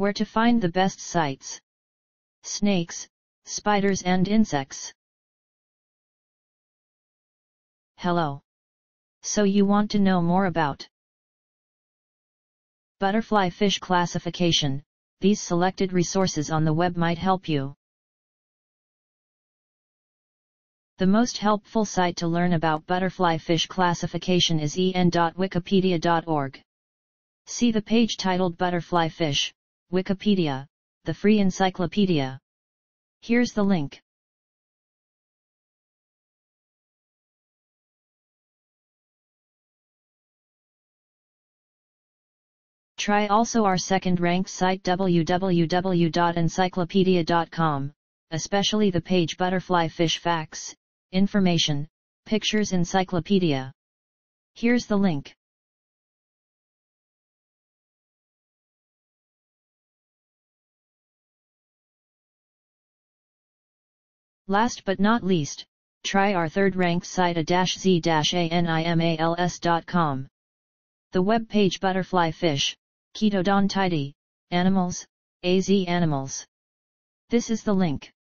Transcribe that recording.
Where to find the best sites. Snakes, spiders and insects. Hello. So you want to know more about butterfly fish classification, these selected resources on the web might help you. The most helpful site to learn about butterfly fish classification is en.wikipedia.org. See the page titled Butterfly Fish, Wikipedia, the free encyclopedia. Here's the link. Try also our second ranked site www.encyclopedia.com, especially the page Butterfly Fish Facts, Information, Pictures Encyclopedia. Here's the link. Last but not least, try our third ranked site a-z-animals.com. The web page Butterfly Fish, Chaetodontidae, Animals, AZ Animals. This is the link.